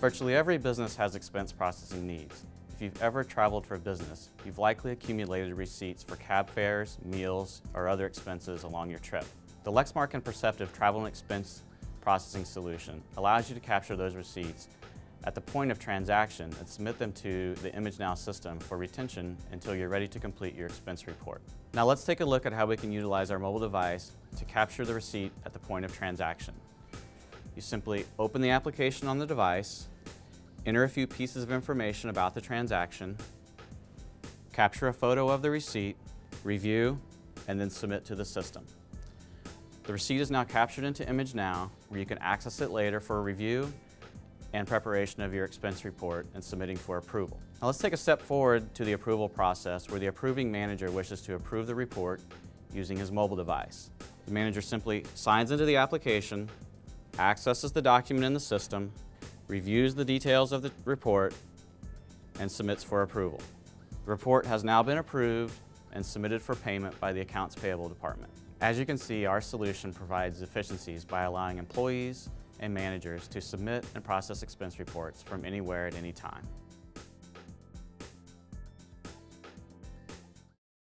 Virtually every business has expense processing needs. If you've ever traveled for business, you've likely accumulated receipts for cab fares, meals, or other expenses along your trip. The Lexmark and Perceptive Travel and Expense Processing Solution allows you to capture those receipts at the point of transaction and submit them to the ImageNow system for retention until you're ready to complete your expense report. Now let's take a look at how we can utilize our mobile device to capture the receipt at the point of transaction. You simply open the application on the device, enter a few pieces of information about the transaction, capture a photo of the receipt, review, and then submit to the system. The receipt is now captured into ImageNow, where you can access it later for a review and preparation of your expense report and submitting for approval. Now let's take a step forward to the approval process where the approving manager wishes to approve the report using his mobile device. The manager simply signs into the application, accesses the document in the system, reviews the details of the report, and submits for approval. The report has now been approved and submitted for payment by the Accounts Payable Department. As you can see, our solution provides efficiencies by allowing employees and managers to submit and process expense reports from anywhere at any time.